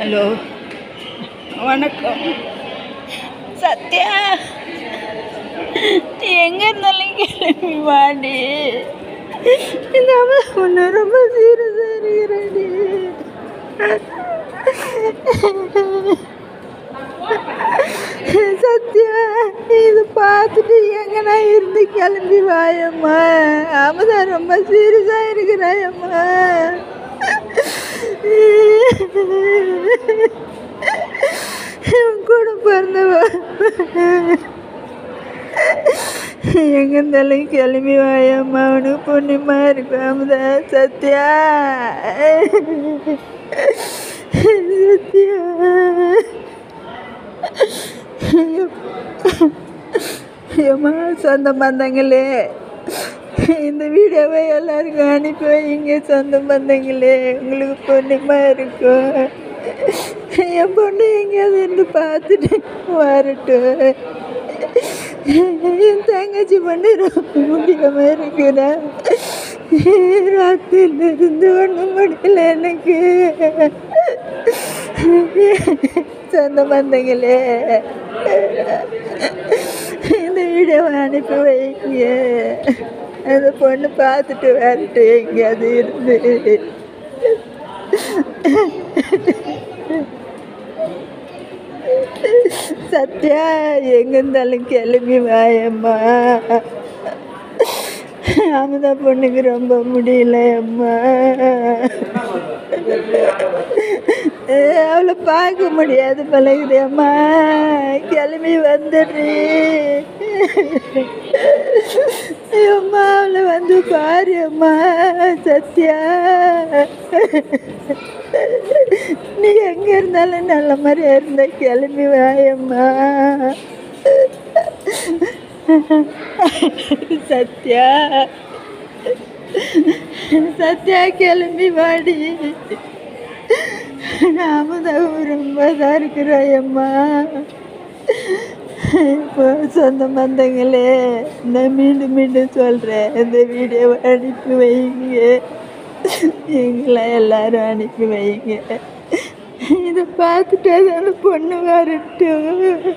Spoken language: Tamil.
ஹலோ வணக்கம் சத்யா நீ எங்கே இருந்தாலும் கிளம்பி வாடி இந்த அம்மா உன்னை ரொம்ப சீரியஸாக இருக்கிறாடி சத்யா இது பார்த்துட்டு எங்கன்னா இருந்து கிளம்பி வாயம்மா அமுதா ரொம்ப சீரியஸாக இருக்கிறாயம்மா எங்கள் தலை கிளம்பி வாயம்மா உனக்கு புண்ணியமா இருக்கும் சத்யா. சத்யா. ஏம்மா சொந்த பந்தங்களே. இந்த வீடியோவை எல்லாருக்கும் அனுப்பி வைங்க சொந்த பந்தங்களே. உங்களுக்கு பொண்ணுமா இருக்கும். என் பொண்ணு எங்கேயாவது இருந்து பார்த்துட்டு வரட்டும். என் தங்கச்சி பொண்ணு ரொம்ப முடியாமல் இருக்கிறா ராத்திரிலிருந்து ஒன்றும் முடியல எனக்கு. சொந்த பந்தங்களே. இந்த வீடியோவை அனுப்பி வைங்க. அந்த பொண்ணு பார்த்துட்டு வரட்டு எங்கேயாவது இருந்து. சத்யா எங்கிருந்தாலும் கிளம்பி வாயம்மா. அமுதா பொண்ணுக்கு ரொம்ப முடியல அம்மா அவளை பார்க்க முடியாது பழகுது அம்மா கிளம்பி வந்துடுறி. அம்மா அவளை வந்து பாரு அம்மா சத்யா. நீ எங்க இருந்தாலும் நல்ல மாதிரியா இருந்த கிளம்பி வாயம்மா. சத்யா. சத்யா கிளம்பி வாடி. அமுதாவும் ரொம்ப தான் இருக்கிறாயம்மா. இப்போ சொந்த பந்தங்களே நான் மீண்டும் மீண்டும் சொல்கிறேன் இந்த வீடியோவை அனுப்பி வைங்க. எங்களை எல்லாரும் அனுப்பி வைங்க. இதை பார்த்துட்டு அந்த பொண்ணு வரட்டும்.